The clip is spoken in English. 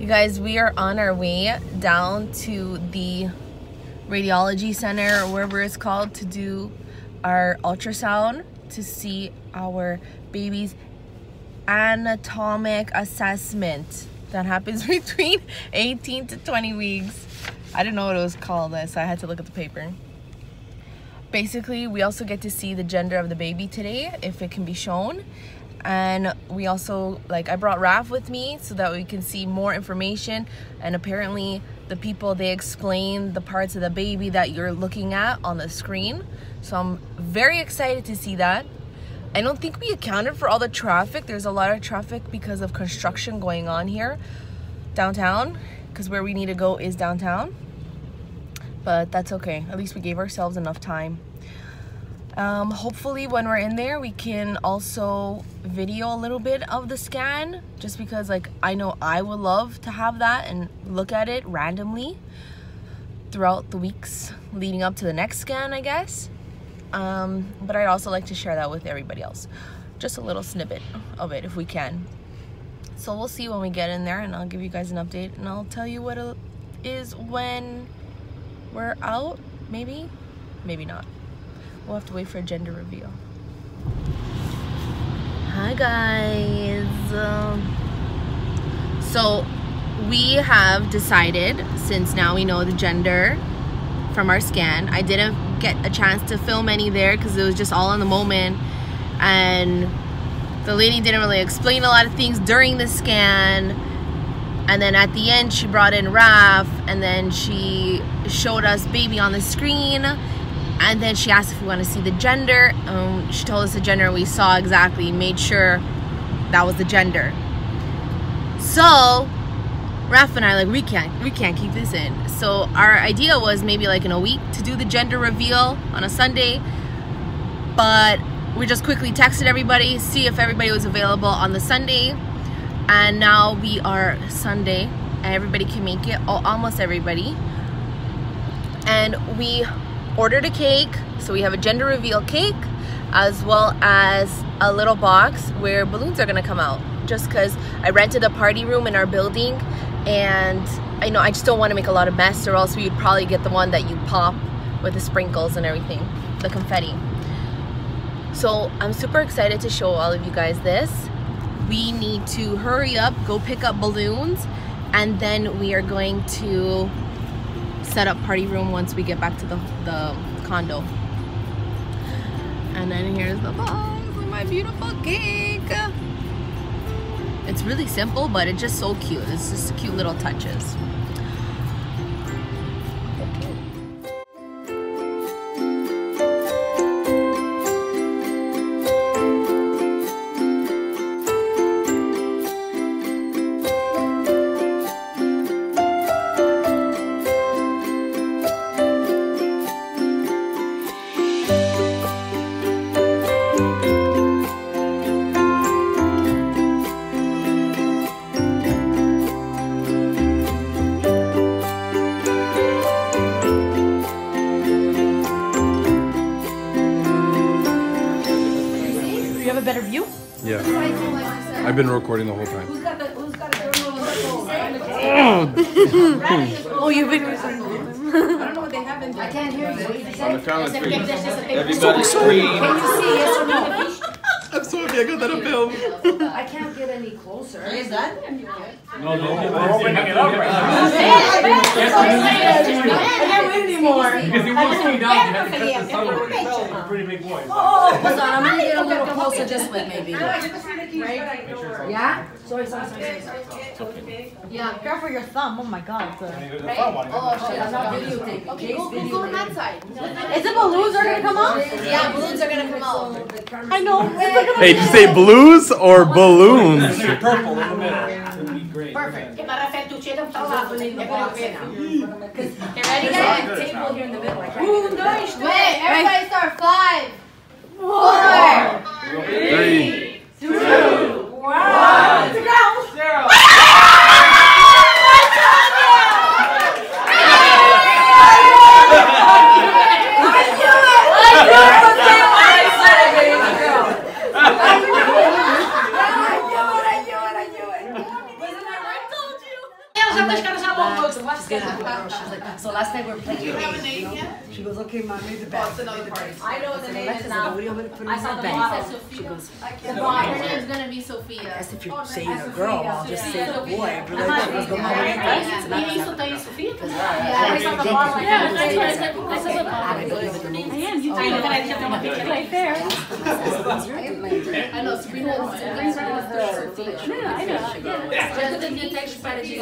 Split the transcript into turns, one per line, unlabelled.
You guys, we are on our way down to the radiology center or wherever it's called to do our ultrasound to see our baby's anatomic assessment that happens between 18 to 20 weeks. I didn't know what it was called, so I had to look at the paper. Basically, we also get to see the gender of the baby today, if it can be shown. And we also, like, I brought Raf with me so that we can see more information. And apparently, the people, they explain the parts of the baby that you're looking at on the screen. So I'm very excited to see that. I don't think we accounted for all the traffic. There's a lot of traffic because of construction going on here downtown because where we need to go is downtown. But that's okay. At least we gave ourselves enough time. Um, hopefully when we're in there we can also video a little bit of the scan just because like I know I would love to have that and look at it randomly throughout the weeks leading up to the next scan I guess. Um, but I'd also like to share that with everybody else. Just a little snippet of it if we can. So we'll see when we get in there and I'll give you guys an update and I'll tell you what it is when we're out maybe? Maybe not we'll have to wait for a gender reveal. Hi guys. Um, so we have decided since now we know the gender from our scan I didn't get a chance to film any there because it was just all in the moment. And the lady didn't really explain a lot of things during the scan. And then at the end she brought in Raf and then she showed us baby on the screen and then she asked if we want to see the gender um, she told us the gender we saw exactly made sure that was the gender. So Raf and I like we can't we can't keep this in. So our idea was maybe like in a week to do the gender reveal on a Sunday but we just quickly texted everybody see if everybody was available on the Sunday. And now we are Sunday and everybody can make it almost everybody. And we ordered a cake. So we have a gender reveal cake as well as a little box where balloons are gonna come out. Just because I rented a party room in our building and I know I just don't want to make a lot of mess or else we would probably get the one that you pop with the sprinkles and everything the confetti. So I'm super excited to show all of you guys this. We need to hurry up go pick up balloons and then we are going to set up party room once we get back to the, the condo and then here's the box of my beautiful cake it's really simple, but it's just so cute. It's just cute little touches.
I've been recording the whole time. Who's got the, who's got
oh, you've been
recording. I don't know what they have in I can't hear you. On the count of three.
Everybody scream. Can you see yes or no? I'm sorry, I got that on film.
I can't get any closer. Is that?
No, no, we're opening it up right now.
I can't wait anymore.
Because he wants to down, you have to cut the sun over. Pretty big boy.
Oh, oh, oh, hold on, I'm gonna get a little closer this way, maybe. Yeah? Sorry, sorry, sorry, sorry. Yeah, careful your thumb. Oh my god.
Right? Oh
shit, I'm not videotaping.
Okay, go, go, go on that side.
Is it balloons are gonna come out?
Yeah, balloons are gonna come out.
I know.
Hey, did you say blues or balloons?
Purple in the middle.
Perfect. Que para fettuccine da un lato, ne You ready guys?
Table here in the middle.
Um, dois, Wait, everybody
Last night we were playing.
Do you have a name yet?
She goes, okay, mom, made the
Oh,
bag.
it's another party.
I know what the name is now.
What do you want me to put in
I saw
my
the
bag?
bottle.
She goes,
The bottle.
Her name's gonna be Sophia.
as if you're saying a girl, I'll just say a boy. I'd like, "Oh, let's go, mom, we're gonna dance." It's not
E isso
that.
tem Sofia?
Yeah,
I saw the bottle. like
Yeah,
that.
that's right.
This is a
I don't
bottle. I am. You told me that I should have a picture right there.
I know, Sabrina. Sabrina's running with the Sophia.
Yeah, I know. Yeah. Just the text strategy.